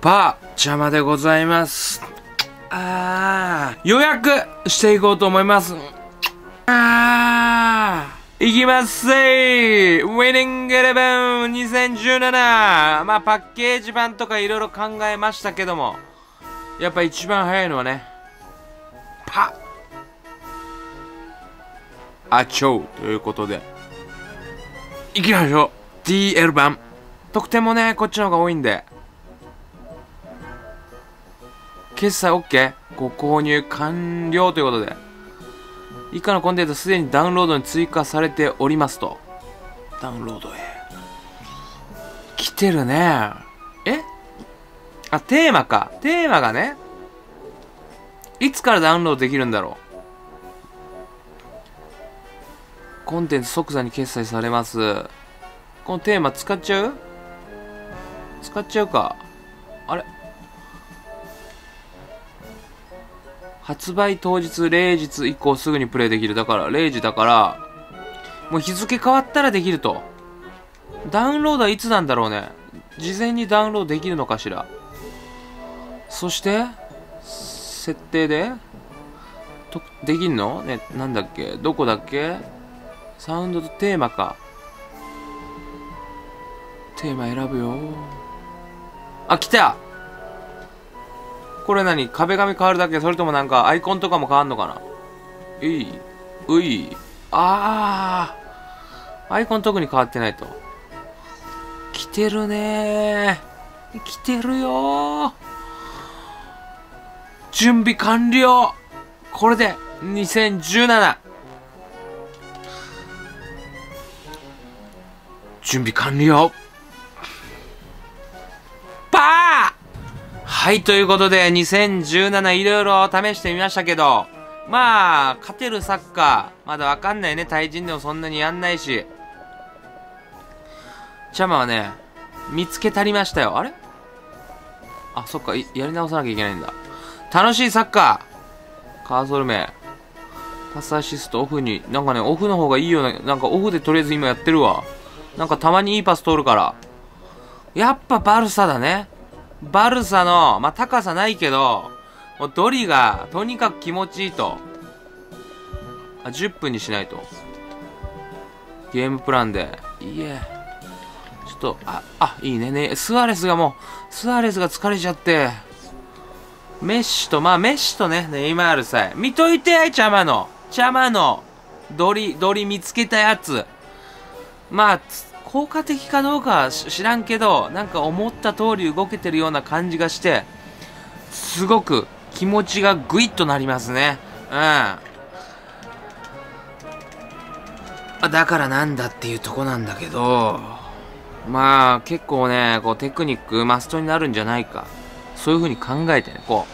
パー、邪魔でございます。あー、予約していこうと思います。あー、いきますせーウィニングエレブン 2017! まあ、パッケージ版とかいろいろ考えましたけども、やっぱ一番早いのはね、パッあちょうということで、いきましょう !DL 版。得点もね、こっちの方が多いんで、決済 OK? ご購入完了ということで、以下のコンテンツすでにダウンロードに追加されておりますと。ダウンロードへ。来てるね。え？あ、テーマか。テーマがね、いつからダウンロードできるんだろう。コンテンツ即座に決済されます。このテーマ使っちゃう？使っちゃうか。発売当日0日以降すぐにプレイできる。だから0時だから、もう日付変わったらできると。ダウンロードはいつなんだろうね。事前にダウンロードできるのかしら。そして、設定で、とできんの？ね、なんだっけ？どこだっけ？サウンドとテーマか。テーマ選ぶよ。あ、来たこれ何？壁紙変わるだけ？それともなんかアイコンとかも変わんのかな？ういうい。あー。アイコン特に変わってないと。来てるねー。来てるよ。準備完了これで2017準備完了はい、ということで、2017いろいろ試してみましたけど、まあ、勝てるサッカー、まだわかんないね。対人でもそんなにやんないし。チャマはね、見つけたりましたよ。あれ？あ、そっか、やり直さなきゃいけないんだ。楽しいサッカーカーソル名。パスアシストオフに。なんかね、オフの方がいいような、なんかオフでとりあえず今やってるわ。なんかたまにいいパス通るから。やっぱバルサだね。バルサの、まあ、高さないけど、もうドリがとにかく気持ちいいと。あ、10分にしないと。ゲームプランで。いえ。ちょっと、あ、あ、いいね。ね、スアレスがもう、スアレスが疲れちゃって。メッシと、まあメッシとね、ネイマールさえ。見といて、チャマの。チャマの、ドリ、ドリ見つけたやつ。まあ、効果的かどうかは知らんけど、なんか思った通り動けてるような感じがして、すごく気持ちがグイッとなりますね。うん。だからなんだっていうとこなんだけど、まあ結構ね、こうテクニックマストになるんじゃないか。そういう風に考えてね、こ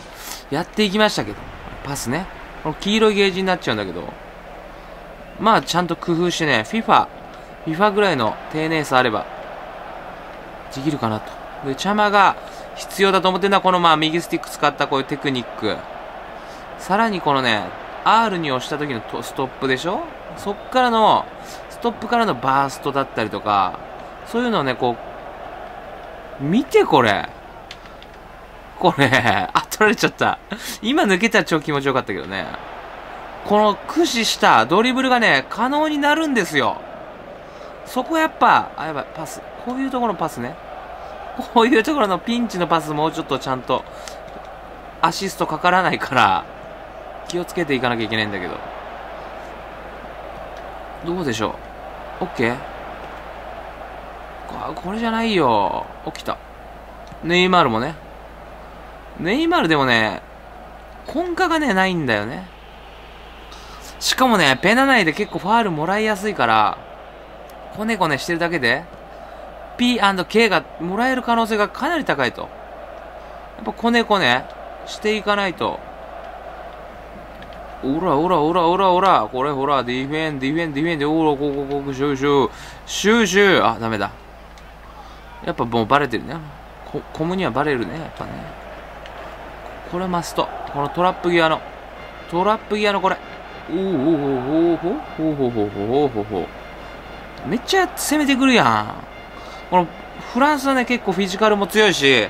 う、やっていきましたけど、パスね。この黄色いゲージになっちゃうんだけど、まあちゃんと工夫してね、FIFA、FIFA ぐらいの丁寧さあれば、できるかなと。で、チャマが必要だと思ってんだこのまあ右スティック使ったこういうテクニック。さらにこのね、R に押した時のストップでしょ？そっからの、ストップからのバーストだったりとか、そういうのをね、こう、見てこれ。これ、あ、取られちゃった。今抜けたら超気持ちよかったけどね。この駆使したドリブルがね、可能になるんですよ。そこやっぱ、あ、やばい、パス。こういうところのパスね。こういうところのピンチのパスもうちょっとちゃんと、アシストかからないから、気をつけていかなきゃいけないんだけど。どうでしょう ?OK? ここれじゃないよ。起きた。ネイマールもね。ネイマールでもね、根幹がね、ないんだよね。しかもね、ペナ内で結構ファールもらいやすいから、コネコネしてるだけで、P&K がもらえる可能性がかなり高いと。やっぱコネコネしていかないと。おらおらおらおらおら、これほら、ディフェン、ディフェン、ディフェンで、おら、ここ、ここ、シューシュー、シューシュー、あ、ダメだ。やっぱもうバレてるね。ココムにはバレるね、やっぱね。これマスト。このトラップギアの、トラップギアのこれ。おおおおおおほほほほほほほめっちゃ攻めてくるやん。このフランスはね、結構フィジカルも強いし、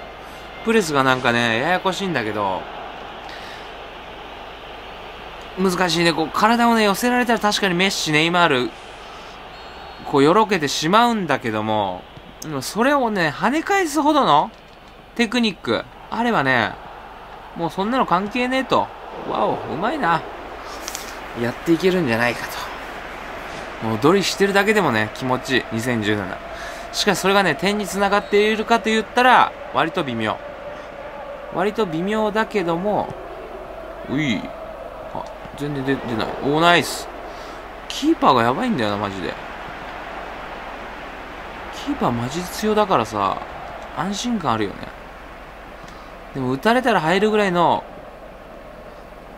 プレスがなんかね、ややこしいんだけど、難しいね。こう、体をね、寄せられたら確かにメッシ、ネイマール、こう、よろけてしまうんだけども、でもそれをね、跳ね返すほどのテクニック、あればね、もうそんなの関係ねえと。わお、うまいな。やっていけるんじゃないかと。もう、ドリしてるだけでもね、気持ちいい。2017。しかしそれがね、点に繋がっているかと言ったら、割と微妙。割と微妙だけども、うい。あ、全然出てない。おー、ナイス。キーパーがやばいんだよな、マジで。キーパーマジ強だからさ、安心感あるよね。でも打たれたら入るぐらいの、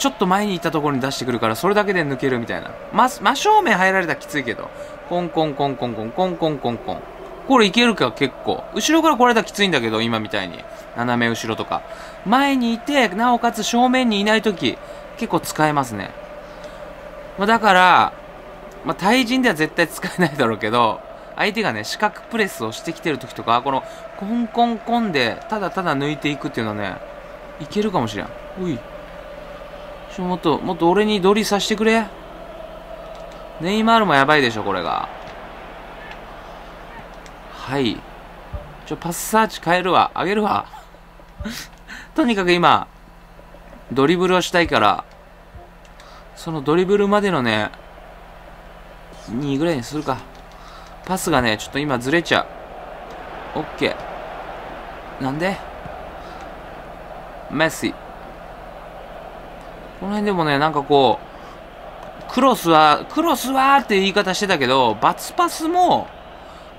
ちょっと前に行ったところに出してくるから、それだけで抜けるみたいな。ま、真正面入られたらきついけど、コンコンコンコンコンコンコンコンコン。これいけるか結構。後ろから来られたらきついんだけど、今みたいに。斜め後ろとか。前にいて、なおかつ正面にいないとき、結構使えますね。まあ、だから、まあ、対人では絶対使えないだろうけど、相手がね、四角プレスをしてきてるときとか、この、コンコンコンで、ただただ抜いていくっていうのはね、いけるかもしれん。おい。ちょ、もっと、もっと俺にドリさせてくれ。ネイマールもやばいでしょ、これが。はい。ちょ、パスサーチ変えるわ。あげるわ。とにかく今、ドリブルをしたいから、そのドリブルまでのね、2ぐらいにするか。パスがね、ちょっと今ずれちゃう。オッケー。なんで？メッシ。この辺でもね、なんかこう、クロスは、クロスはって言い方してたけど、バツパスも、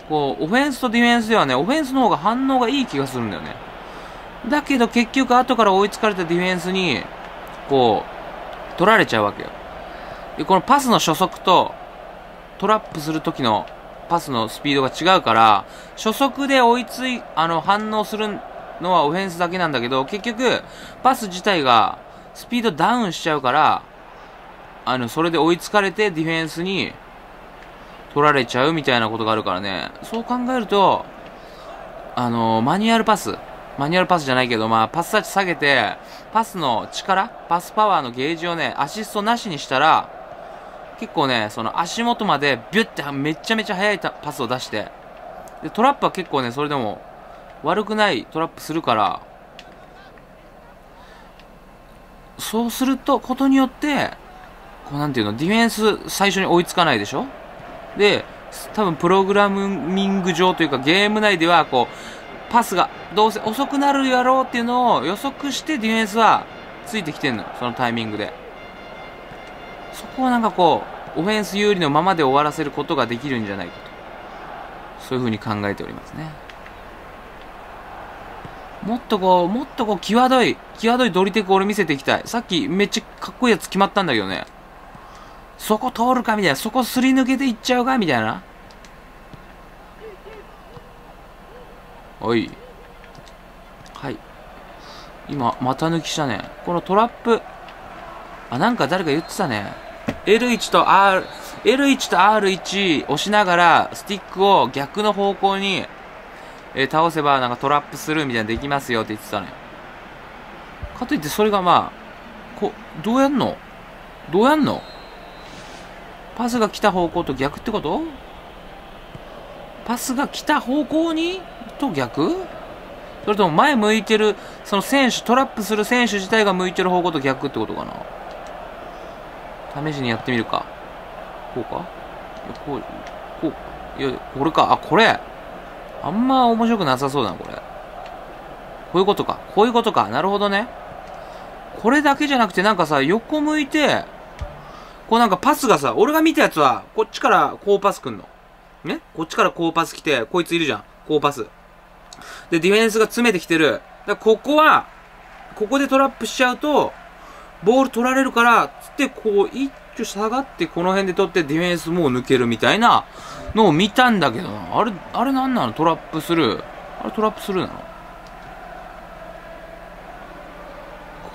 こう、オフェンスとディフェンスではね、オフェンスの方が反応がいい気がするんだよね。だけど結局後から追いつかれたディフェンスに、こう、取られちゃうわけよ。で、このパスの初速と、トラップする時のパスのスピードが違うから、初速で追いつい、あの、反応するのはオフェンスだけなんだけど、結局、パス自体が、スピードダウンしちゃうから、あの、それで追いつかれてディフェンスに取られちゃうみたいなことがあるからね。そう考えると、あの、マニュアルパス。マニュアルパスじゃないけど、まあ、パスタッチ下げて、パスの力、パスパワーのゲージをね、アシストなしにしたら、結構ね、その足元までビュッてめちゃめちゃ速いパスを出して、で、トラップは結構ね、それでも悪くないトラップするから、そうすると、ことによって、こうなんていうの、ディフェンス最初に追いつかないでしょ？で、多分プログラミング上というかゲーム内では、こう、パスがどうせ遅くなるやろうっていうのを予測してディフェンスはついてきてんのそのタイミングで。そこはなんかこう、オフェンス有利のままで終わらせることができるんじゃないかと。そういうふうに考えておりますね。もっとこう、もっとこう、際どい、際どいドリテク俺見せていきたい。さっきめっちゃかっこいいやつ決まったんだけどね。そこ通るかみたいな。そこすり抜けていっちゃうかみたいな。おい。はい。今、股抜きしたね。このトラップ。あ、なんか誰か言ってたね。L1 と R、L1 と R1 押しながら、スティックを逆の方向にえー、倒せばなんかトラップするみたいなできますよって言ってたね。かといってそれがまあ、こ、どうやんの？どうやんの？パスが来た方向と逆ってこと？パスが来た方向に？と逆？それとも前向いてる、その選手、トラップする選手自体が向いてる方向と逆ってことかな？試しにやってみるか。こうか？こう、こう、いや、これか。あ、これ。あんま面白くなさそうだな、これ。こういうことか。こういうことか。なるほどね。これだけじゃなくてなんかさ、横向いて、こうなんかパスがさ、俺が見たやつは、こっちからこうパスくんの。ね？こっちからこうパス来て、こいついるじゃん。こうパス。で、ディフェンスが詰めてきてる。らここは、ここでトラップしちゃうと、ボール取られるから、つってこう、一挙下がって、この辺で取ってディフェンスもう抜けるみたいなのを見たんだけど。あれ、あれなんなの？トラップする。あれトラップするなの？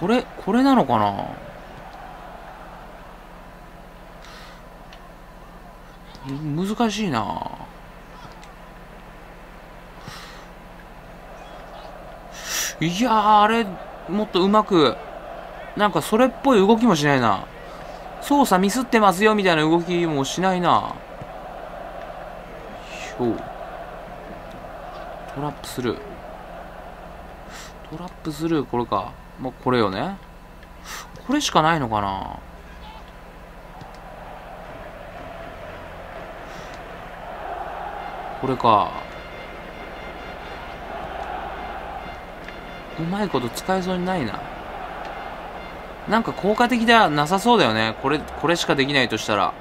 これ、これなのかな？難しいないや、あれ、もっとうまく、なんかそれっぽい動きもしないな。操作ミスってますよみたいな動きもしないな。ひょ。トラップする。トラップする、これか。まあ、これよね。これしかないのかなこれか。うまいこと使えそうにないな。なんか効果的ではなさそうだよね。これ、これしかできないとしたら。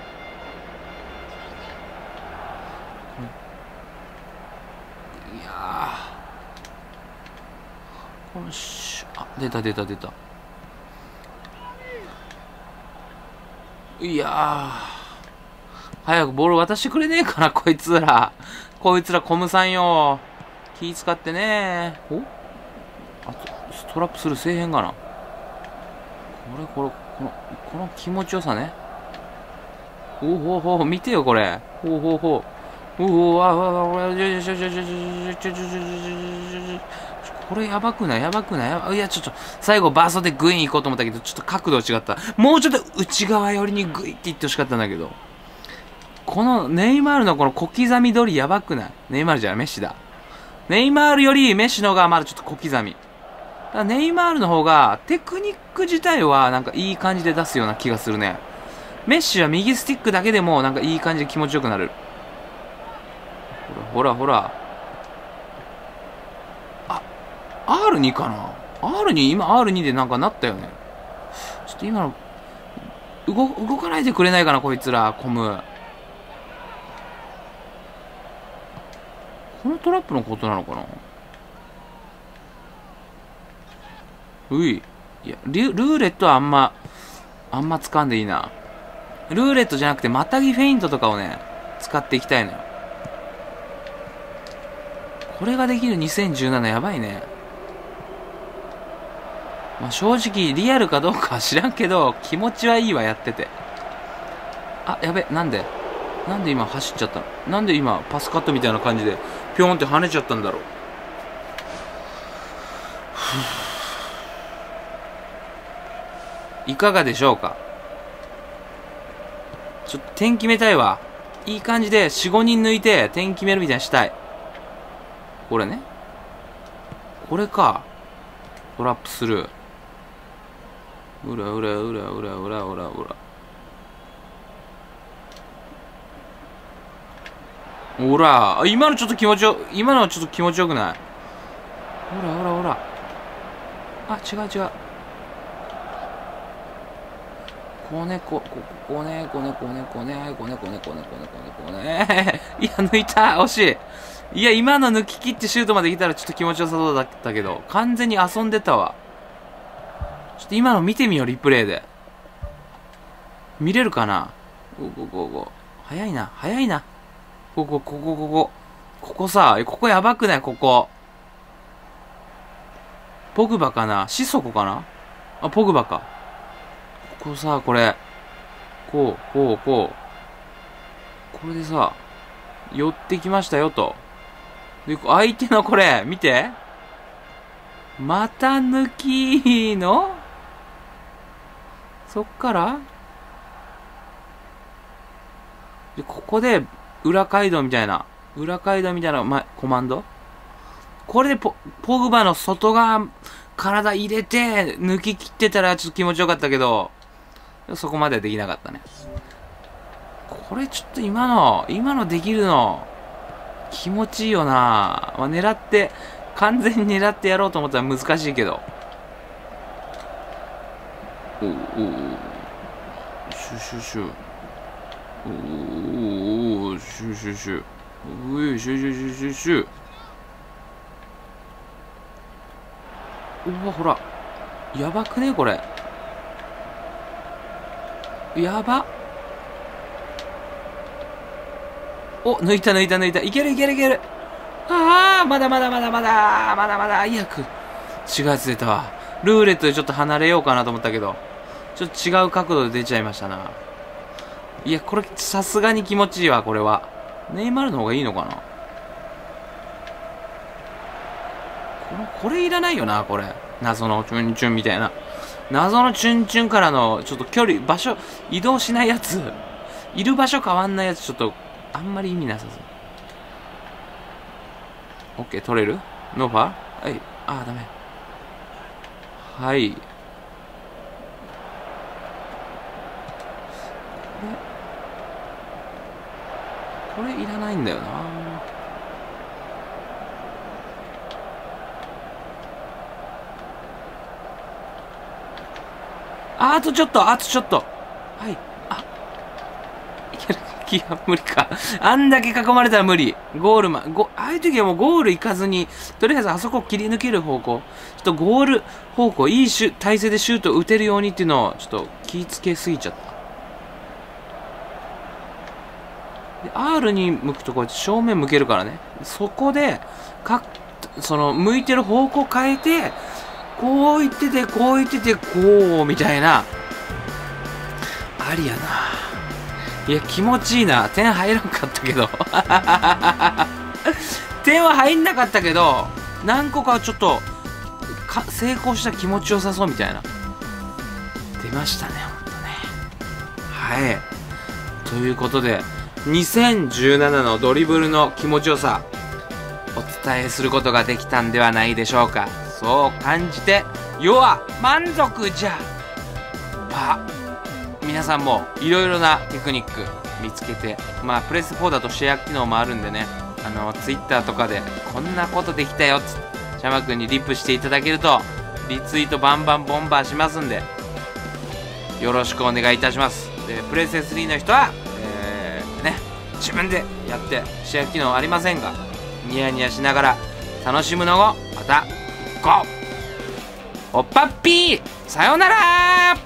いや。よし。あ、出た出た出た。いやー。早くボール渡してくれねえかな、こいつら。こいつらコムさんよ。気使ってねお？あと、ストラップするせえへんがな。これこれこのこの気持ちよさね。おほほ見てよこれ。ほほほうわわわわよしよしよしよしよしよしこれやばくないやばくないいやちょっと最後バーストでグイーン行こうと思ったけどちょっと角度違ったもうちょっと内側寄りにグイって言ってほしかったんだけどこのネイマールのこの小刻み通りやばくないネイマールじゃないメッシだネイマールよりメッシの方がまだちょっと小刻みネイマールの方がテクニック自体はなんかいい感じで出すような気がするね。メッシは右スティックだけでもなんかいい感じで気持ちよくなる。ほらほら。あ、R2 かな ?R2、今 R2 でなんかなったよね。ちょっと今の、動、動かないでくれないかな、こいつら、コム。このトラップのことなのかな？うい。いや、ルーレットはあんま、あんま掴んでいいな。ルーレットじゃなくて、またぎフェイントとかをね、使っていきたいのよ。これができる2017やばいね。まあ、正直、リアルかどうかは知らんけど、気持ちはいいわ、やってて。あ、やべ、なんで？なんで今走っちゃったの？なんで今、パスカットみたいな感じで、ぴょんって跳ねちゃったんだろう。いかがでしょうか？ちょっと点決めたいわ。いい感じで4、5人抜いて点決めるみたいにしたい。これね。これか。トラップする。うらうらうらうらうらうらうら。ほら、今のちょっと気持ちよ、今のはちょっと気持ちよくない？ほらほらほら。あ、違う違う。子猫、こ、子猫、猫、猫、ね、子猫、猫、猫、猫、猫、ね。いや、抜いた惜しいいや、今の抜き切ってシュートまで来たらちょっと気持ちよさそうだったけど、完全に遊んでたわ。ちょっと今の見てみよう、リプレイで。見れるかな？ここ、ここ。早いな、早いな。ここ、ここ、ここ。ここさ、ここやばくない？ここ。ポグバかな？シソコかな？あ、ポグバか。ここさ、これ。こう、こう、こう。これでさ、寄ってきましたよと。で、相手のこれ、見て。また抜きの？そっから？で、ここで、裏街道みたいな、裏街道みたいな、ま、コマンド？これでポ、ポグバの外側、体入れて、抜き切ってたらちょっと気持ちよかったけど、そこまではできなかったね。これちょっと今の、今のできるの、気持ちいいよなまあ、狙って、完全に狙ってやろうと思ったら難しいけど。おおおシュシュシュ。おおシュシュシュ。うい、シュシュシュシュシュ。うわほらやばくねこれやば。お抜いた抜いた抜いた。いけるいけるいける。ああまだまだまだまだまだまだ。いやく。違うやつ出たわ。ルーレットでちょっと離れようかなと思ったけど。ちょっと違う角度で出ちゃいましたな。いやこれさすがに気持ちいいわこれは。ネイマールの方がいいのかな。このこれいらないよなこれ。謎のチュンチュンみたいな。謎のチュンチュンからのちょっと距離場所移動しないやつ。いる場所変わんないやつちょっとあんまり意味なさそう。OK 取れる？ノーファウル？はい。あーダメ。はい。これこれいらないんだよな。あとちょっとあとちょっと。はい。あ。いけるいや無理か。あんだけ囲まれたら無理。ゴールまゴああいう時はもうゴール行かずにとりあえずあそこ切り抜ける方向。ちょっとゴール方向いいシュ体勢でシュート打てるようにっていうのをちょっと気ぃつけすぎちゃった。で R に向くとこうやって正面向けるからね。そこでかその向いてる方向変えてこう言っててこう言っててこうみたいな。ありやな。いや気持ちいいな。点入らんかったけど。点は入んなかったけど何個かちょっとか成功した気持ちよさそうみたいな。出ましたねほんとね。はい。ということで2017のドリブルの気持ちよさお伝えすることができたんではないでしょうか。そう感じて世は満足じゃ。まあ皆さんもいろいろなテクニック見つけてまあプレス4だとシェア機能もあるんでね。あのツイッターとかでこんなことできたよっつってシャマ君にリップしていただけるとリツイートバンバンボンバーしますんでよろしくお願いいたします。でプレス3の人はえー、ね自分でやってシェア機能ありませんがニヤニヤしながら楽しむのをまたおっぱっぴーさようなら。